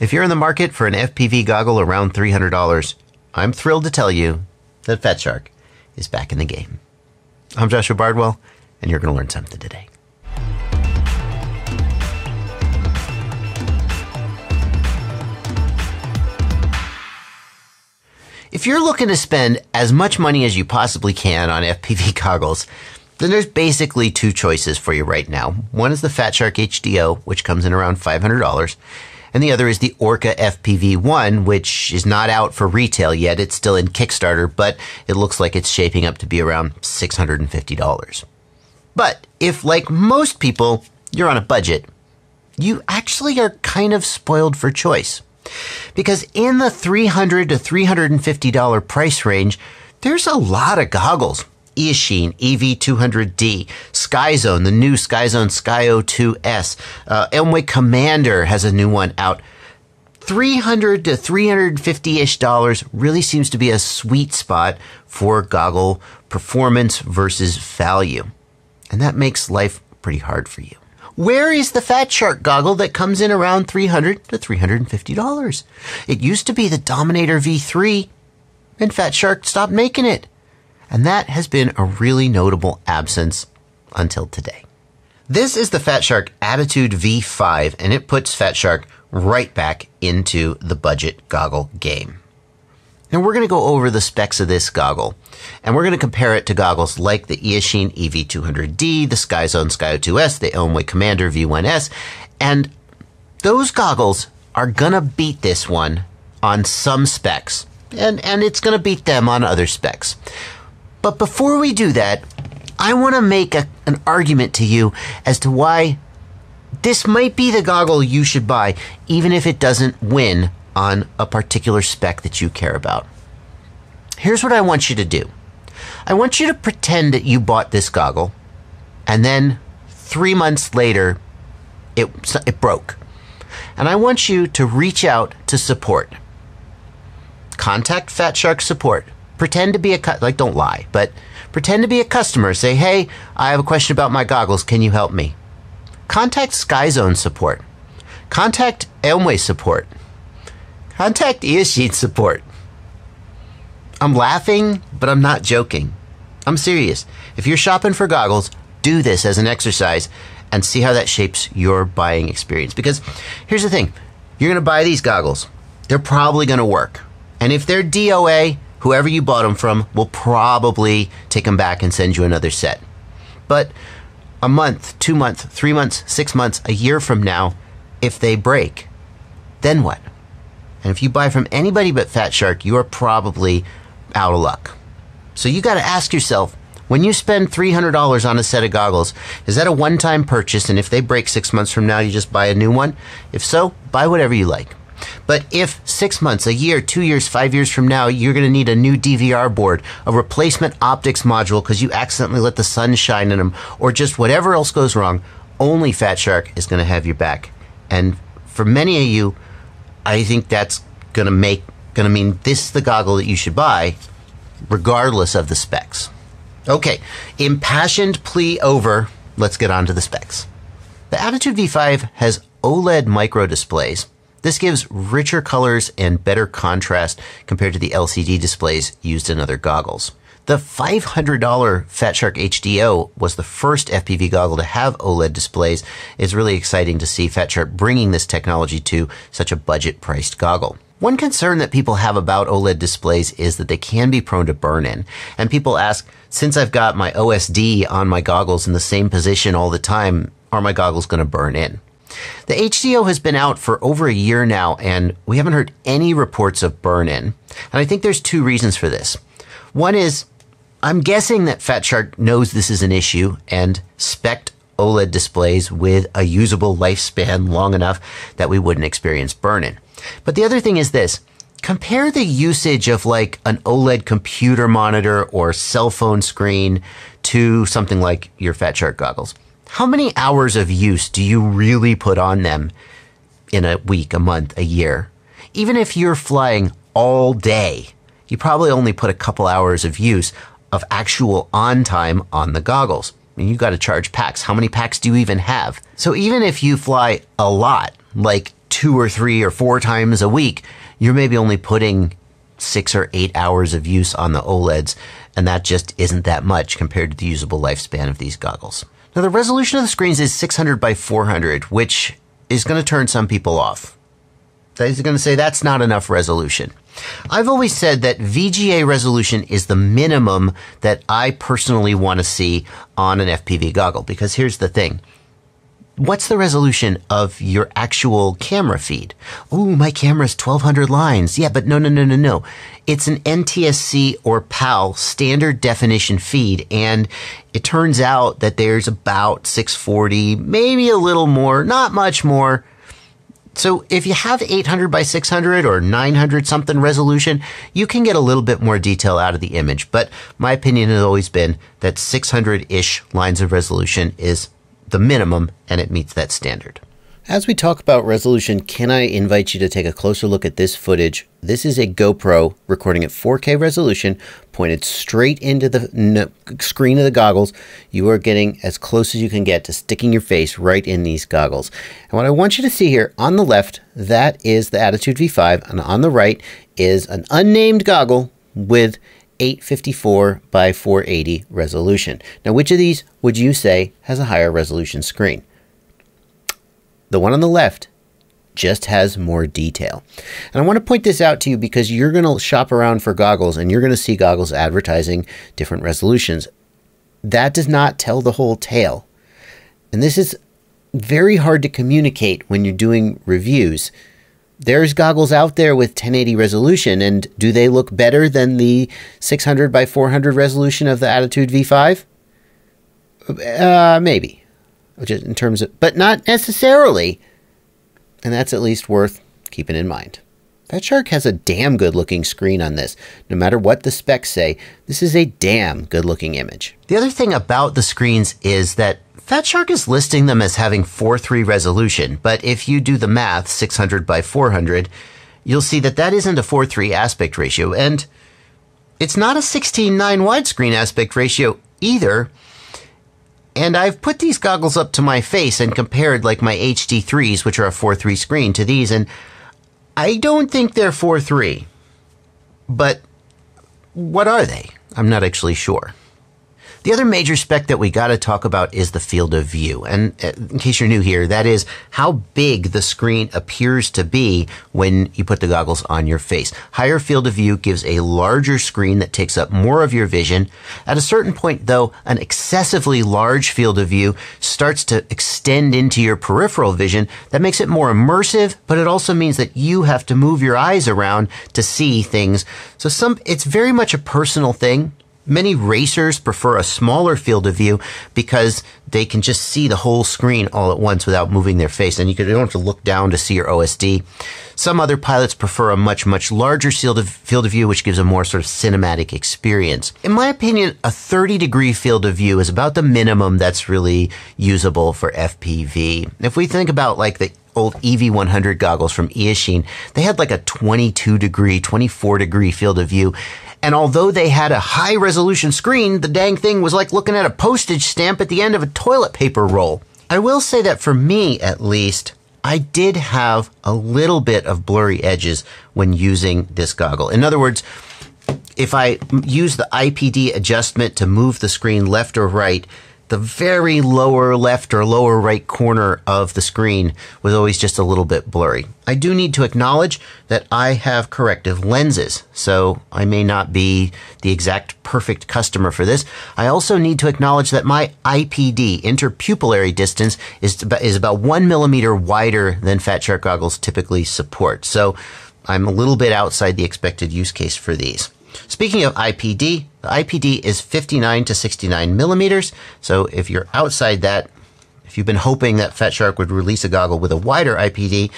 If you're in the market for an FPV goggle around $300, I'm thrilled to tell you that Fat Shark is back in the game. I'm Joshua Bardwell, and you're going to learn something today. If you're looking to spend as much money as you possibly can on FPV goggles, then there's basically two choices for you right now. One is the Fat Shark HDO, which comes in around $500, and the other is the Orqa FPV1, which is not out for retail yet. It's still in Kickstarter, but it looks like it's shaping up to be around $650. But if, like most people, you're on a budget, you actually are kind of spoiled for choice. Because in the 300 to $350 price range, there's a lot of goggles. Eachine EV200D, Skyzone, the new Skyzone SKY02S, uh, Aomway Commander has a new one out. 300 to 350 ish dollars really seems to be a sweet spot for goggle performance versus value. And that makes life pretty hard for you. Where is the Fat Shark goggle that comes in around 300 to $350? It used to be the Dominator V3, and Fat Shark stopped making it. And that has been a really notable absence until today. This is the Fat Shark Attitude V5, and it puts Fat Shark right back into the budget goggle game. Now we're going to go over the specs of this goggle, and we're going to compare it to goggles like the Eachine EV200D, the Skyzone SKY02S, the Aomway Commander V1S, and those goggles are going to beat this one on some specs, and, and it's going to beat them on other specs. But before we do that, I want to make a, an argument to you as to why this might be the goggle you should buy, even if it doesn't win on a particular spec that you care about. Here's what I want you to do I want you to pretend that you bought this goggle, and then three months later, it, it broke. And I want you to reach out to support. Contact Fat Shark Support. Pretend to be a, like, don't lie, but pretend to be a customer. Say, hey, I have a question about my goggles. Can you help me? Contact Skyzone Support. Contact Aomway Support Contact Eachine support. I'm laughing, but I'm not joking. I'm serious. If you're shopping for goggles, do this as an exercise and see how that shapes your buying experience. Because here's the thing you're going to buy these goggles, they're probably going to work. And if they're DOA, whoever you bought them from will probably take them back and send you another set. But a month, two months, three months, six months, a year from now, if they break, then what? And if you buy from anybody but Fat Shark, you are probably out of luck. So you got to ask yourself when you spend $300 on a set of goggles, is that a one time purchase? And if they break six months from now, you just buy a new one? If so, buy whatever you like. But if six months, a year, two years, five years from now, you're going to need a new DVR board, a replacement optics module because you accidentally let the sun shine in them, or just whatever else goes wrong, only Fat Shark is going to have your back. And for many of you, I think that's going to make going to mean this is the goggle that you should buy regardless of the specs. Okay, impassioned plea over. Let's get on to the specs. The Attitude V5 has OLED micro displays. This gives richer colors and better contrast compared to the LCD displays used in other goggles. The $500 Fatshark HDO was the first FPV goggle to have OLED displays. It's really exciting to see Fatshark bringing this technology to such a budget priced goggle. One concern that people have about OLED displays is that they can be prone to burn in. And people ask, since I've got my OSD on my goggles in the same position all the time, are my goggles going to burn in? The HDO has been out for over a year now, and we haven't heard any reports of burn in. And I think there's two reasons for this. One is I'm guessing that Fat Shark knows this is an issue and spec OLED displays with a usable lifespan long enough that we wouldn't experience burn-in. But the other thing is this. Compare the usage of like an OLED computer monitor or cell phone screen to something like your Fat Shark goggles. How many hours of use do you really put on them in a week, a month, a year? Even if you're flying all day, you probably only put a couple hours of use of actual on time on the goggles. I mean, you got to charge packs. How many packs do you even have? So even if you fly a lot, like two or three or four times a week, you're maybe only putting six or eight hours of use on the OLEDs, and that just isn't that much compared to the usable lifespan of these goggles. Now, the resolution of the screens is 600 by 400, which is going to turn some people off. They're going to say that's not enough resolution. I've always said that VGA resolution is the minimum that I personally want to see on an FPV goggle because here's the thing what's the resolution of your actual camera feed? Oh, my camera's 1200 lines. Yeah, but no, no, no, no, no. It's an NTSC or PAL standard definition feed. And it turns out that there's about 640, maybe a little more, not much more. So if you have 800 by 600 or 900 something resolution, you can get a little bit more detail out of the image. But my opinion has always been that 600 ish lines of resolution is the minimum and it meets that standard. As we talk about resolution, can I invite you to take a closer look at this footage? This is a GoPro recording at 4K resolution, pointed straight into the screen of the goggles. You are getting as close as you can get to sticking your face right in these goggles. And what I want you to see here on the left, that is the Attitude V5, and on the right is an unnamed goggle with 854 by 480 resolution. Now, which of these would you say has a higher resolution screen? The one on the left just has more detail. And I want to point this out to you because you're going to shop around for goggles and you're going to see goggles advertising different resolutions. That does not tell the whole tale. And this is very hard to communicate when you're doing reviews there's goggles out there with 1080 resolution, and do they look better than the 600 by 400 resolution of the Attitude V5? Uh, maybe, just in terms of, but not necessarily. And that's at least worth keeping in mind. Fat Shark has a damn good looking screen on this. No matter what the specs say, this is a damn good looking image. The other thing about the screens is that Fat Shark is listing them as having 4.3 resolution, but if you do the math, 600 by 400, you'll see that that isn't a 4.3 aspect ratio, and it's not a 16.9 widescreen aspect ratio either. And I've put these goggles up to my face and compared like my HD3s, which are a 4.3 screen, to these, and I don't think they're 4.3. But what are they? I'm not actually sure. The other major spec that we got to talk about is the field of view. And uh, in case you're new here, that is how big the screen appears to be when you put the goggles on your face. Higher field of view gives a larger screen that takes up more of your vision. At a certain point, though, an excessively large field of view starts to extend into your peripheral vision. That makes it more immersive, but it also means that you have to move your eyes around to see things. So some, it's very much a personal thing. Many racers prefer a smaller field of view because they can just see the whole screen all at once without moving their face, and you, don't have to look down to see your OSD. Some other pilots prefer a much, much larger field of, field of view, which gives a more sort of cinematic experience. In my opinion, a 30 degree field of view is about the minimum that's really usable for FPV. If we think about like the old EV100 goggles from Eachine, they had like a 22 degree, 24 degree field of view. And although they had a high resolution screen, the dang thing was like looking at a postage stamp at the end of a toilet paper roll. I will say that for me, at least, I did have a little bit of blurry edges when using this goggle. In other words, if I use the IPD adjustment to move the screen left or right, the very lower left or lower right corner of the screen was always just a little bit blurry. I do need to acknowledge that I have corrective lenses, so I may not be the exact perfect customer for this. I also need to acknowledge that my IPD, interpupillary distance, is, is about one millimeter wider than Fat Shark goggles typically support. So I'm a little bit outside the expected use case for these. Speaking of IPD, the IPD is 59 to 69 millimeters. So if you're outside that, if you've been hoping that Fat Shark would release a goggle with a wider IPD,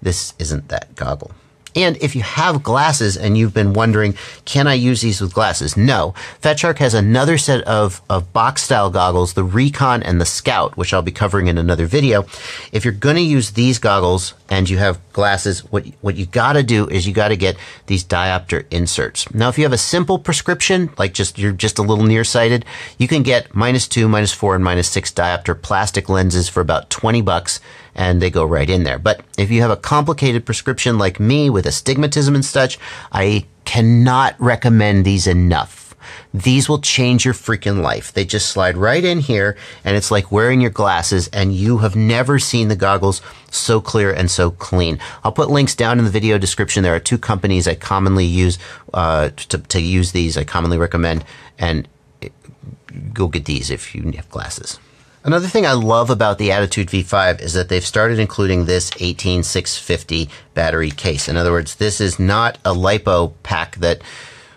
this isn't that goggle. And if you have glasses and you've been wondering, can I use these with glasses? No. Fat Shark has another set of, of box style goggles, the Recon and the Scout, which I'll be covering in another video. If you're going to use these goggles and you have glasses, what, what you got to do is you got to get these diopter inserts. Now, if you have a simple prescription, like just, you're just a little nearsighted, you can get minus two, minus four, and minus six diopter plastic lenses for about 20 bucks and they go right in there. But if you have a complicated prescription like me with astigmatism and such, I cannot recommend these enough. These will change your freaking life. They just slide right in here and it's like wearing your glasses and you have never seen the goggles so clear and so clean. I'll put links down in the video description. There are two companies I commonly use uh, to, to use these. I commonly recommend and go get these if you have glasses. Another thing I love about the Attitude V5 is that they've started including this 18650 battery case. In other words, this is not a LiPo pack that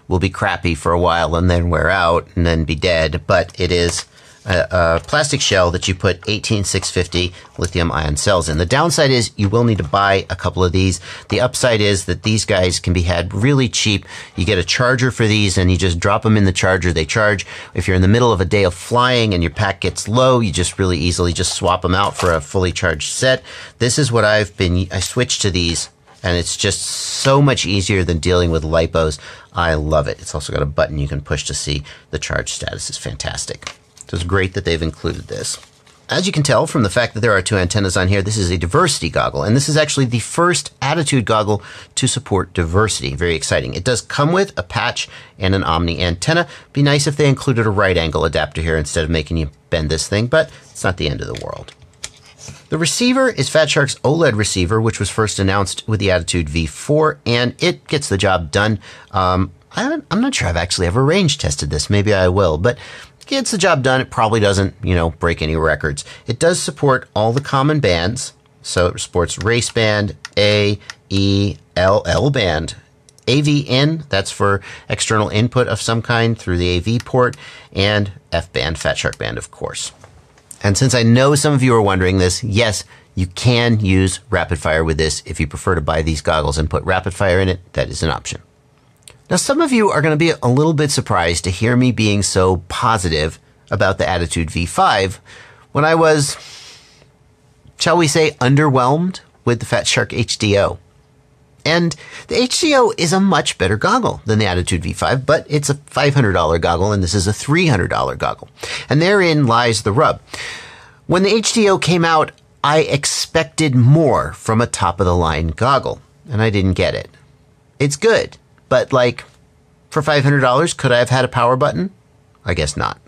will be crappy for a while and then wear out and then be dead, but it is a, plastic shell that you put 18650 lithium ion cells in. The downside is you will need to buy a couple of these. The upside is that these guys can be had really cheap. You get a charger for these and you just drop them in the charger. They charge. If you're in the middle of a day of flying and your pack gets low, you just really easily just swap them out for a fully charged set. This is what I've been, I switched to these and it's just so much easier than dealing with lipos. I love it. It's also got a button you can push to see the charge status. is fantastic. So it's great that they've included this. As you can tell from the fact that there are two antennas on here, this is a diversity goggle, and this is actually the first Attitude goggle to support diversity. Very exciting. It does come with a patch and an Omni antenna. Be nice if they included a right angle adapter here instead of making you bend this thing, but it's not the end of the world. The receiver is Fat Shark's OLED receiver, which was first announced with the Attitude V4, and it gets the job done. Um, I am not sure I've actually ever range tested this. Maybe I will, but gets the job done. It probably doesn't, you know, break any records. It does support all the common bands. So it supports race band, A, E, L, L band, AV in, that's for external input of some kind through the AV port, and F band, Fat Shark band, of course. And since I know some of you are wondering this, yes, you can use rapid fire with this. If you prefer to buy these goggles and put rapid fire in it, that is an option. Now, some of you are going to be a little bit surprised to hear me being so positive about the Attitude V5 when I was, shall we say, underwhelmed with the Fat Shark HDO. And the HDO is a much better goggle than the Attitude V5, but it's a $500 goggle and this is a $300 goggle. And therein lies the rub. When the HDO came out, I expected more from a top of the line goggle, and I didn't get it. It's good, but like for $500, could I have had a power button? I guess not.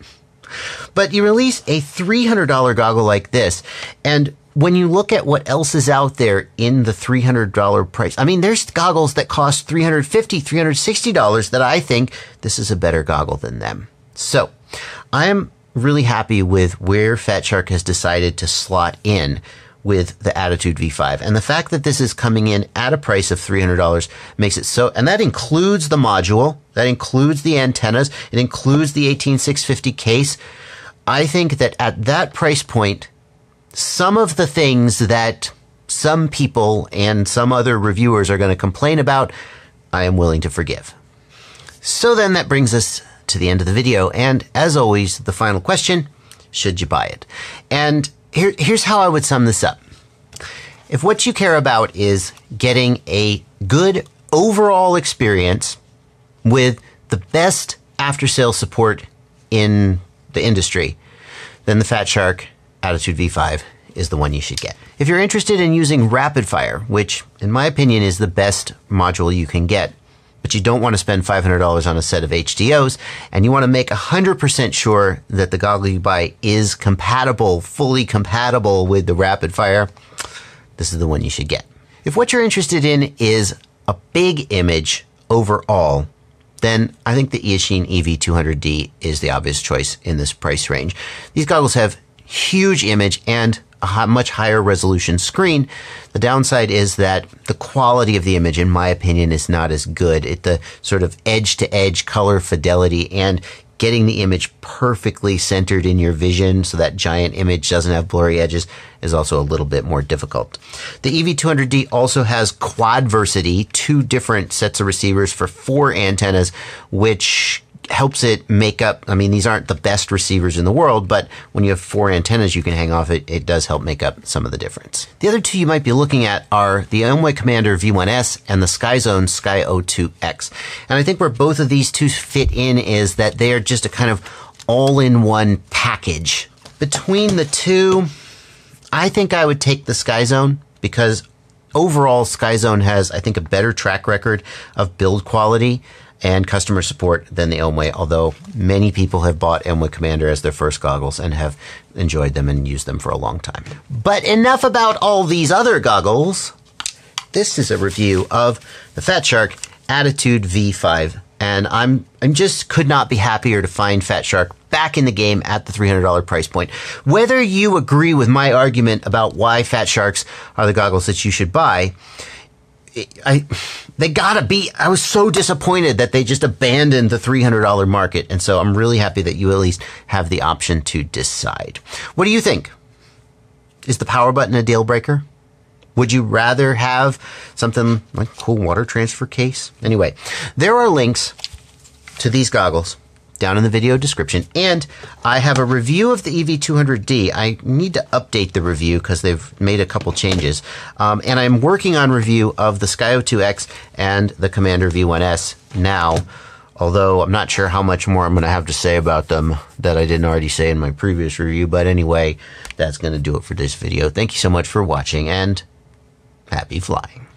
But you release a $300 goggle like this, and when you look at what else is out there in the $300 price, I mean, there's goggles that cost $350, $360 that I think this is a better goggle than them. So I am really happy with where Fat Shark has decided to slot in with the Attitude V5. And the fact that this is coming in at a price of $300 makes it so, and that includes the module, that includes the antennas, it includes the 18650 case. I think that at that price point, some of the things that some people and some other reviewers are going to complain about, I am willing to forgive. So then that brings us to the end of the video. And as always, the final question, should you buy it? And here, here's how I would sum this up. If what you care about is getting a good overall experience with the best after sale support in the industry, then the Fat Shark Attitude V5 is the one you should get. If you're interested in using Rapid Fire, which in my opinion is the best module you can get, but you don't want to spend $500 on a set of HDOs and you want to make 100% sure that the goggle you buy is compatible, fully compatible with the Rapid Fire, this is the one you should get. If what you're interested in is a big image overall, then I think the Eachine EV200D is the obvious choice in this price range. These goggles have huge image and a much higher resolution screen. The downside is that the quality of the image, in my opinion, is not as good. It, the sort of edge to edge color fidelity and getting the image perfectly centered in your vision so that giant image doesn't have blurry edges is also a little bit more difficult. The EV200D also has quadversity, two different sets of receivers for four antennas, which helps it make up. I mean, these aren't the best receivers in the world, but when you have four antennas you can hang off it, it does help make up some of the difference. The other two you might be looking at are the Aomway Commander V1S and the Skyzone SKY02X. And I think where both of these two fit in is that they are just a kind of all in one package. Between the two, I think I would take the Skyzone because overall Skyzone has, I think, a better track record of build quality and customer support than the Aomway, although many people have bought Aomway Commander as their first goggles and have enjoyed them and used them for a long time. But enough about all these other goggles. This is a review of the Fat Shark Attitude V5 and I'm I'm just could not be happier to find Fat Shark back in the game at the $300 price point. Whether you agree with my argument about why Fat Sharks are the goggles that you should buy, I they gotta be. I was so disappointed that they just abandoned the $300 market, and so I'm really happy that you at least have the option to decide. What do you think? Is the power button a deal breaker? Would you rather have something like cool water transfer case? Anyway, there are links to these goggles down in the video description. And I have a review of the EV200D. I need to update the review because they've made a couple changes. Um, and I'm working on review of the SKY02X and the Commander V1S now. Although I'm not sure how much more I'm going to have to say about them that I didn't already say in my previous review. But anyway, that's going to do it for this video. Thank you so much for watching and happy flying.